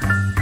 Bye.